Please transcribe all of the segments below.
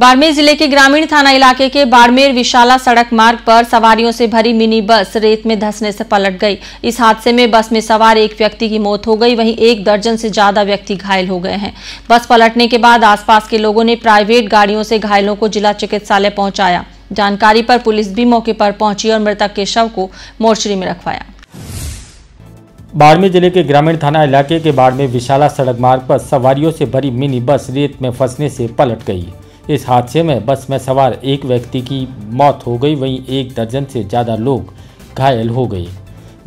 बाड़मेर ज़िले के ग्रामीण थाना इलाके के बाड़मेर विशाला सड़क मार्ग पर सवारियों से भरी मिनी बस रेत में धंसने से पलट गई। इस हादसे में बस में सवार एक व्यक्ति की मौत हो गई। वहीं एक दर्जन से ज़्यादा व्यक्ति घायल हो गए हैं। बस पलटने के बाद आसपास के लोगों ने प्राइवेट गाड़ियों से घायलों को जिला चिकित्सालय पहुँचाया। जानकारी पर पुलिस भी मौके पर पहुँची और मृतक के शव को मोर्चरी में रखवाया। बाड़मेर ज़िले के ग्रामीण थाना इलाके के बाड़मेर विशाला सड़क मार्ग पर सवारियों से भरी मिनी बस रेत में फंसने से पलट गई। इस हादसे में बस में सवार एक व्यक्ति की मौत हो गई, वहीं एक दर्जन से ज़्यादा लोग घायल हो गए।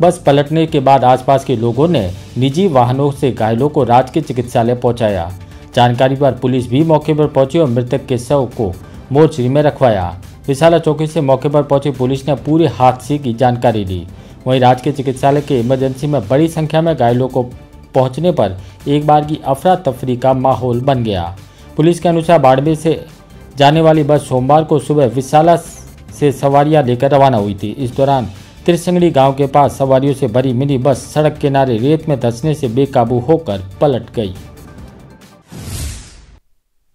बस पलटने के बाद आसपास के लोगों ने निजी वाहनों से घायलों को राजकीय चिकित्सालय पहुँचाया। जानकारी पर पुलिस भी मौके पर पहुँची और मृतक के शव को मोर्चरी में रखवाया। विशाला चौकी से मौके पर पहुँची पुलिस ने पूरे हादसे की जानकारी ली। वहीं राजकीय चिकित्सालय के इमरजेंसी में बड़ी संख्या में घायलों को पहुँचने पर एक बार की अफरा तफरी का माहौल बन गया। पुलिस के अनुसार बाड़मेर से जाने वाली बस सोमवार को सुबह विशाला से सवारियाँ लेकर रवाना हुई थी। इस दौरान त्रिसंगड़ी गाँव के पास सवारियों से भरी मिनी बस सड़क किनारे रेत में धंसने से बेकाबू होकर पलट गई।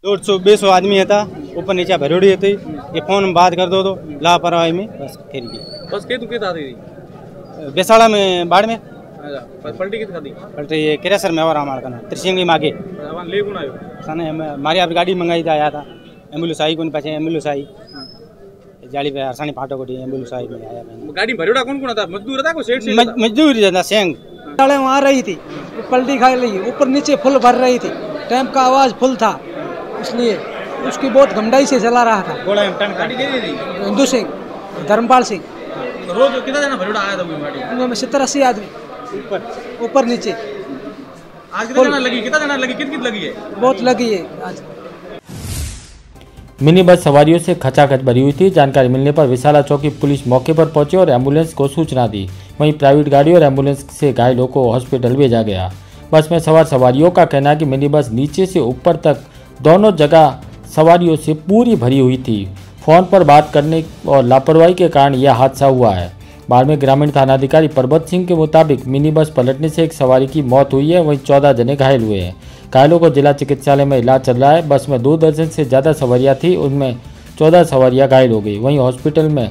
दो सौ बीस आदमी था ऊपर नीचे भरोड़ी थी। ये फ़ोन बात कर दो तो लापरवाही में बस फिर गई। बस के दुखे था? दीदी बेसाड़ा में बाढ़ में? अच्छा पर पलटी कित खादी पलटे ये किरेसर में और हमारा का त्रिसिंगड़ी मागे। वहाँ ले गुण आयो? सने एंबुलेंस आई कोनी पाछे एंबुलेंस आई जाली पे अरसानी फाटो कोटी एंबुलेंस आई में आया मैं गाड़ी भरोड़ा कौन कौन था मजदूर था को सेठ से मजदूर था सेंग साले वहाँ रही थी पलटी खा रही ऊपर नीचे फुल भर रही थी टैंप का आवाज़ फुल था इसलिए उसकी बहुत घमडाई से चला रहा था गोला में टन गाड़ी दे दी हिंदू सिंह धर्मपाल सिंह रोज कितना जना भरोड़ा आया था वो गाड़ी उनमें सत्तर अस्सी आदमी ऊपर ऊपर नीचे आज कितना जना लगी कितना जना लगी कित कित लगी है बहुत लगी है आज मिनी बस सवारियों से खचाखच भरी हुई थी। जानकारी मिलने पर विशाला चौकी पुलिस मौके पर पहुँची और एंबुलेंस को सूचना दी। वहीं प्राइवेट गाड़ी और एंबुलेंस से घायलों को हॉस्पिटल भेजा गया। बस में सवार सवारियों का कहना है कि मिनी बस नीचे से ऊपर तक दोनों जगह सवारियों से पूरी भरी हुई थी। फ़ोन पर बात करने और लापरवाही के कारण यह हादसा हुआ है। बाद में ग्रामीण थानाधिकारी परबत सिंह के मुताबिक मिनी बस पलटने से एक सवारी की मौत हुई है। वहीं चौदह जने घायल हुए हैं। घायलों को जिला चिकित्सालय में इलाज चल रहा है। बस में दो दर्जन से ज़्यादा सवारियाँ थी, उनमें चौदह सवारियाँ घायल हो गई। वहीं हॉस्पिटल में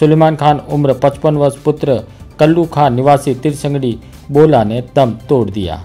सुलेमान खान उम्र पचपन वर्ष, पुत्र कल्लू खान निवासी तिरसंगड़ी बोला ने दम तोड़ दिया।